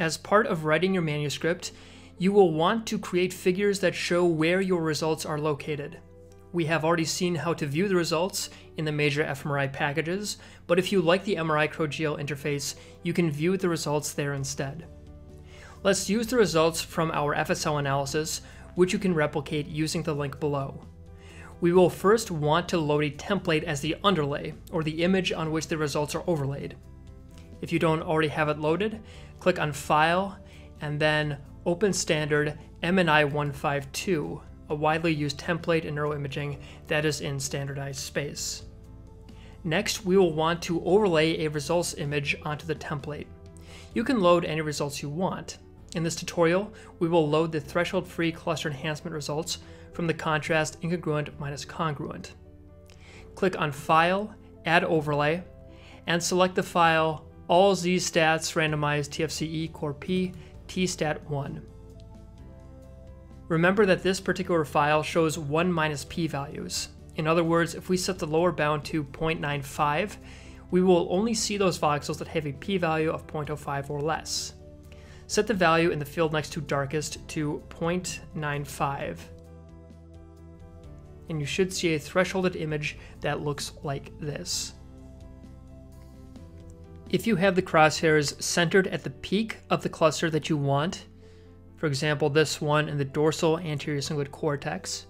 As part of writing your manuscript, you will want to create figures that show where your results are located. We have already seen how to view the results in the major fMRI packages, but if you like the MRIcroGL interface, you can view the results there instead. Let's use the results from our FSL analysis, which you can replicate using the link below. We will first want to load a template as the underlay, or the image on which the results are overlaid. If you don't already have it loaded, click on File, and then Open Standard MNI 152, a widely used template in neuroimaging that is in standardized space. Next, we will want to overlay a results image onto the template. You can load any results you want. In this tutorial, we will load the threshold-free cluster enhancement results from the contrast incongruent minus congruent. Click on File, Add Overlay, and select the file all z stats randomized TFCE core P tstat1. Remember that this particular file shows 1 minus p values. In other words, if we set the lower bound to 0.95, we will only see those voxels that have a p-value of 0.05 or less. Set the value in the field next to darkest to 0.95 and you should see a thresholded image that looks like this. If you have the crosshairs centered at the peak of the cluster that you want, for example this one in the dorsal anterior cingulate cortex,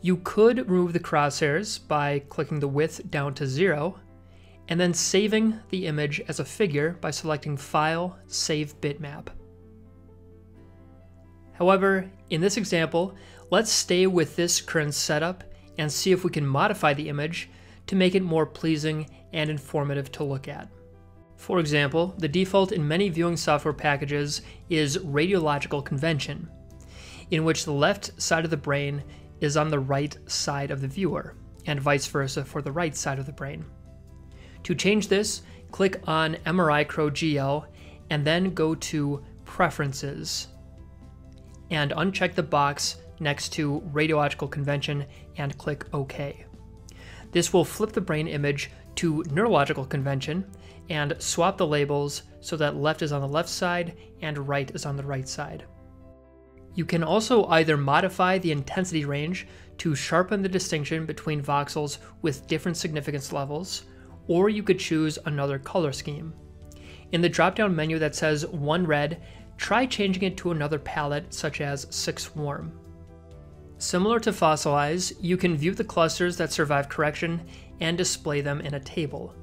you could remove the crosshairs by clicking the width down to zero, and then saving the image as a figure by selecting File, Save Bitmap. However, in this example, let's stay with this current setup and see if we can modify the image to make it more pleasing and informative to look at. For example, the default in many viewing software packages is radiological convention, in which the left side of the brain is on the right side of the viewer, and vice versa for the right side of the brain. To change this, click on MRIcroGL and then go to Preferences and uncheck the box next to radiological convention and click OK. This will flip the brain image to neurological convention and swap the labels so that left is on the left side and right is on the right side. You can also either modify the intensity range to sharpen the distinction between voxels with different significance levels, or you could choose another color scheme. In the drop-down menu that says 1 red, try changing it to another palette such as 6 warm. Similar to FSLeyes, you can view the clusters that survive correction and display them in a table.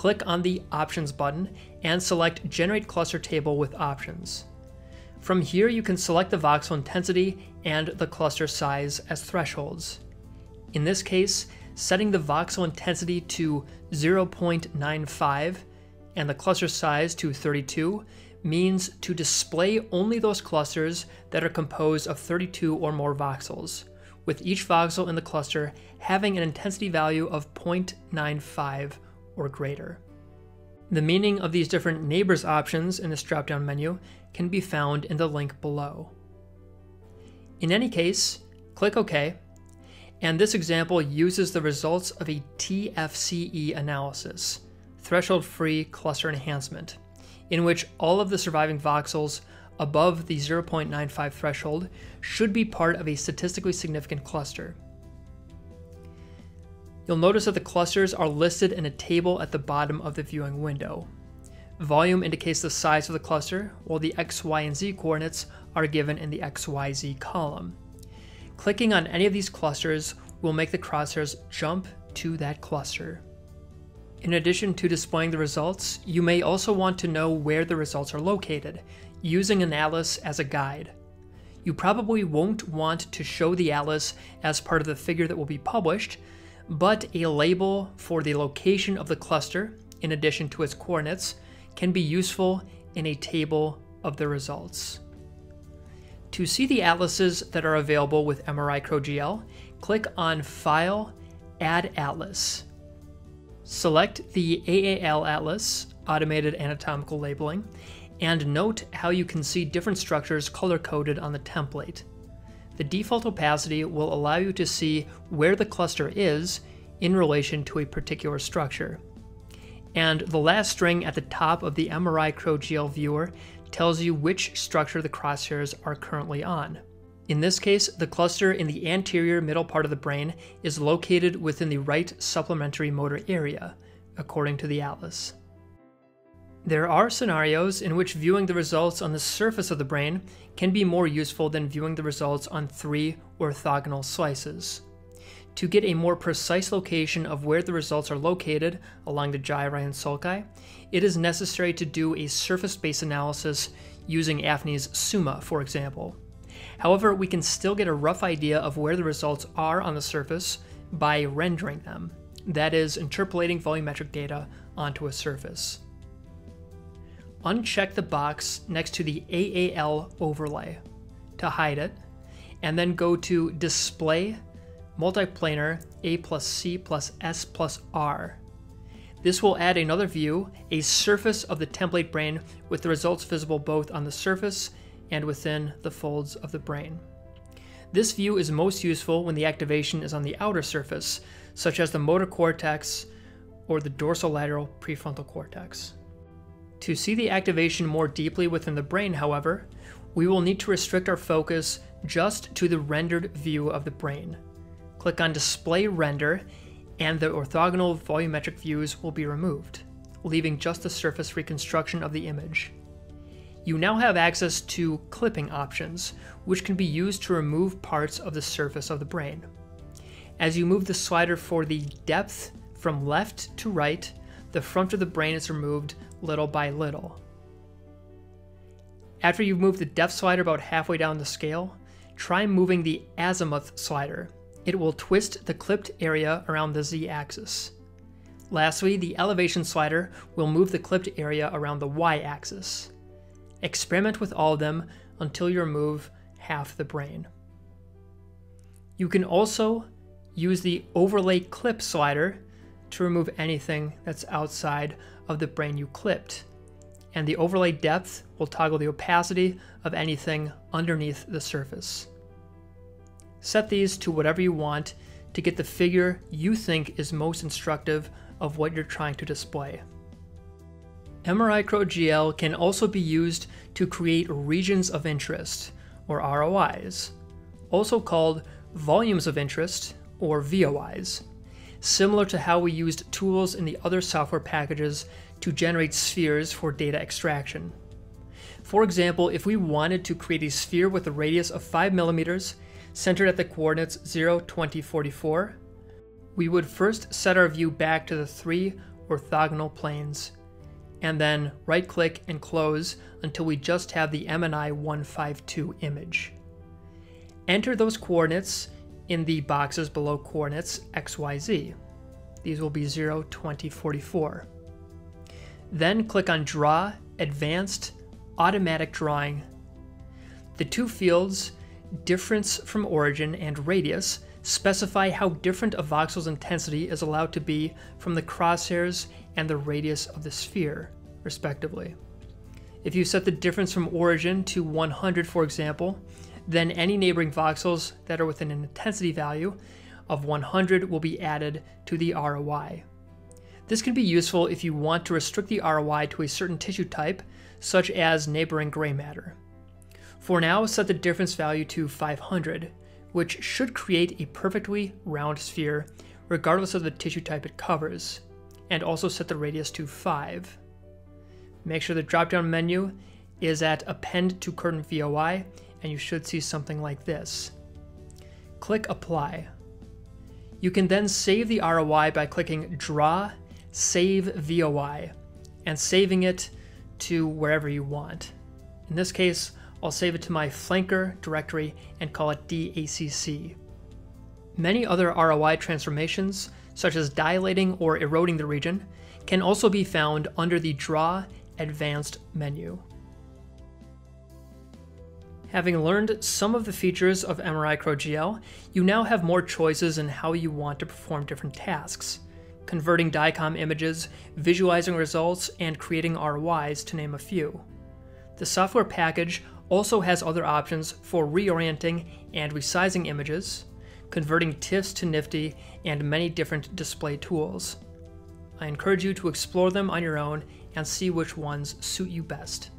Click on the Options button and select Generate Cluster Table with Options. From here, you can select the voxel intensity and the cluster size as thresholds. In this case, setting the voxel intensity to 0.95 and the cluster size to 32 means to display only those clusters that are composed of 32 or more voxels, with each voxel in the cluster having an intensity value of 0.95 or greater. The meaning of these different neighbors options in this drop-down menu can be found in the link below. In any case, click OK, and this example uses the results of a TFCE analysis, threshold-free cluster enhancement in which all of the surviving voxels above the 0.95 threshold should be part of a statistically significant cluster. You'll notice that the clusters are listed in a table at the bottom of the viewing window. Volume indicates the size of the cluster, while the x, y, and z coordinates are given in the x, y, z column. Clicking on any of these clusters will make the crosshairs jump to that cluster. In addition to displaying the results, you may also want to know where the results are located, using an atlas as a guide. You probably won't want to show the atlas as part of the figure that will be published, but a label for the location of the cluster, in addition to its coordinates, can be useful in a table of the results. To see the atlases that are available with MRIcroGL, click on File, Add Atlas. Select the AAL Atlas, Automated Anatomical Labeling, and note how you can see different structures color-coded on the template. The default opacity will allow you to see where the cluster is in relation to a particular structure. And the last string at the top of the MRIcroGL viewer tells you which structure the crosshairs are currently on. In this case, the cluster in the anterior middle part of the brain is located within the right supplementary motor area, according to the atlas. There are scenarios in which viewing the results on the surface of the brain can be more useful than viewing the results on three orthogonal slices. To get a more precise location of where the results are located along the gyri and sulci, it is necessary to do a surface-based analysis using Afni's SUMA, for example. However, we can still get a rough idea of where the results are on the surface by rendering them, that is, interpolating volumetric data onto a surface uncheck the box next to the AAL overlay to hide it, and then go to Display Multiplanar A plus C plus S plus R. This will add another view, a surface of the template brain with the results visible both on the surface and within the folds of the brain. This view is most useful when the activation is on the outer surface, such as the motor cortex or the dorsolateral prefrontal cortex. To see the activation more deeply within the brain, however, we will need to restrict our focus just to the rendered view of the brain. Click on Display Render, and the orthogonal volumetric views will be removed, leaving just the surface reconstruction of the image. You now have access to clipping options, which can be used to remove parts of the surface of the brain. As you move the slider for the depth from left to right, the front of the brain is removed little by little. After you've moved the depth slider about halfway down the scale, try moving the azimuth slider. It will twist the clipped area around the z-axis. Lastly, the elevation slider will move the clipped area around the y-axis. Experiment with all of them until you remove half the brain. You can also use the overlay clip slider to remove anything that's outside of the brain you clipped. And the overlay depth will toggle the opacity of anything underneath the surface. Set these to whatever you want to get the figure you think is most instructive of what you're trying to display. MRI GL can also be used to create regions of interest, or ROIs, also called volumes of interest, or VOIs similar to how we used tools in the other software packages to generate spheres for data extraction. For example, if we wanted to create a sphere with a radius of 5 millimeters centered at the coordinates 0, 20, 44, we would first set our view back to the three orthogonal planes, and then right-click and close until we just have the MNI 152 image. Enter those coordinates in the boxes below coordinates XYZ. These will be 0, 20, 44. Then click on Draw, Advanced, Automatic Drawing. The two fields, difference from origin and radius, specify how different a voxel's intensity is allowed to be from the crosshairs and the radius of the sphere, respectively. If you set the difference from origin to 100, for example, then any neighboring voxels that are within an intensity value of 100 will be added to the ROI. This can be useful if you want to restrict the ROI to a certain tissue type, such as neighboring gray matter. For now, set the difference value to 500, which should create a perfectly round sphere regardless of the tissue type it covers, and also set the radius to 5. Make sure the drop-down menu is at Append to Current VOI and you should see something like this. Click Apply. You can then save the ROI by clicking Draw, Save VOI, and saving it to wherever you want. In this case, I'll save it to my flanker directory and call it DACC. Many other ROI transformations, such as dilating or eroding the region, can also be found under the Draw Advanced menu. Having learned some of the features of MRIcroGL, you now have more choices in how you want to perform different tasks. Converting DICOM images, visualizing results, and creating ROIs to name a few. The software package also has other options for reorienting and resizing images, converting TIFFs to NIfTI, and many different display tools. I encourage you to explore them on your own and see which ones suit you best.